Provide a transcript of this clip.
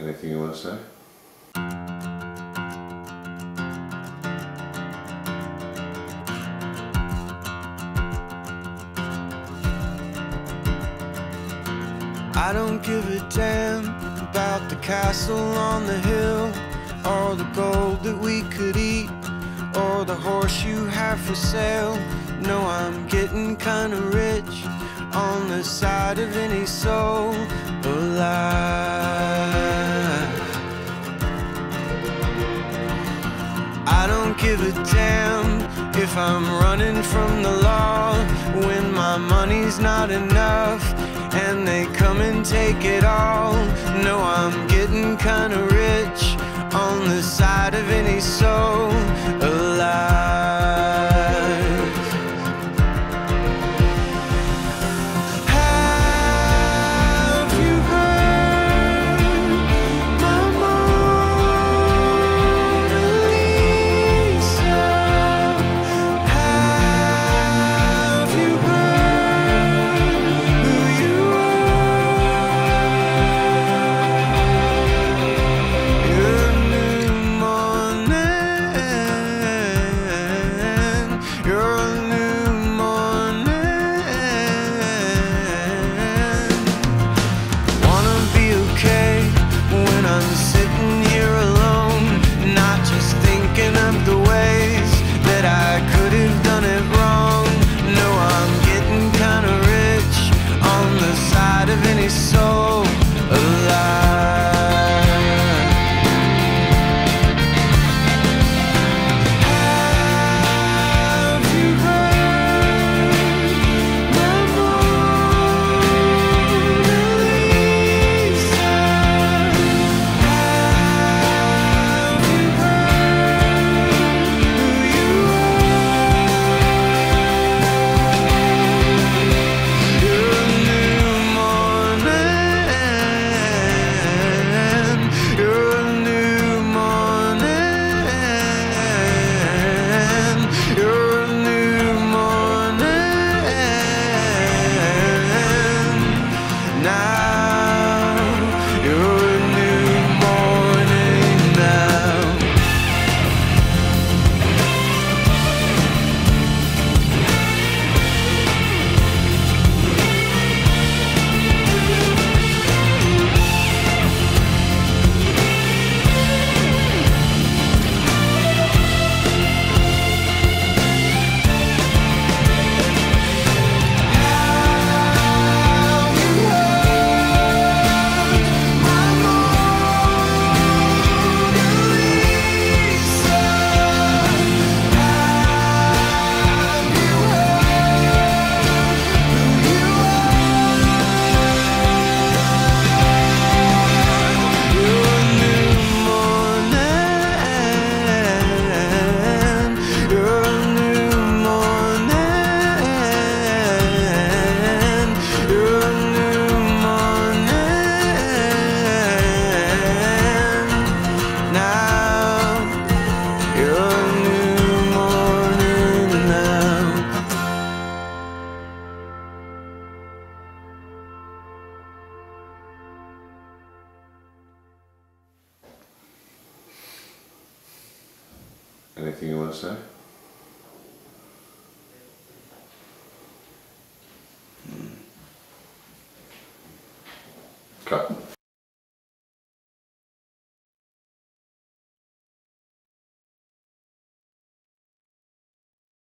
Anything you want to say? I don't give a damn about the castle on the hill or the gold that we could eat or the horse you have for sale. No, I'm getting kinda rich on the side of any soul alive. Give a damn if I'm running from the law when my money's not enough and they come and take it all. No, I'm getting kinda rich on the side of any soul alive. Anything you want to say?